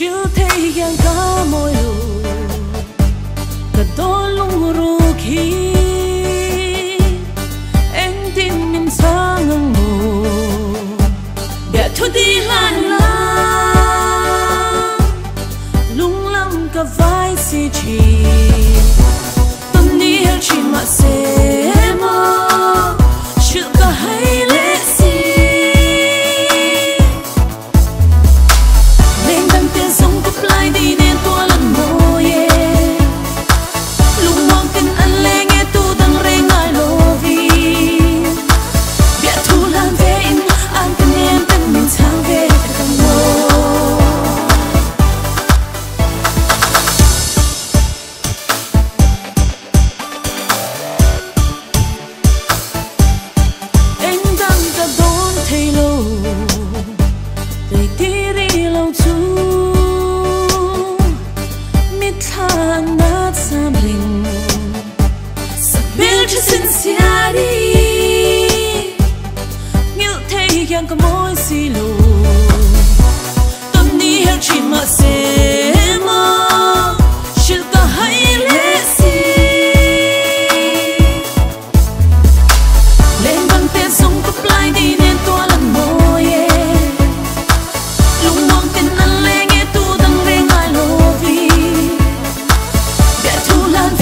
chiều thấy yang cả môi lù cả đôi lung ru khi em tim mình sang ngừng ngủ để thôi đi lan la lung lắm cả vai si chi. 一样个每思路，当你要去么什么，是个海嘞西。连门边送个 blind 的念多了莫耶，路望的那嘞个都当为爱落地，别突然。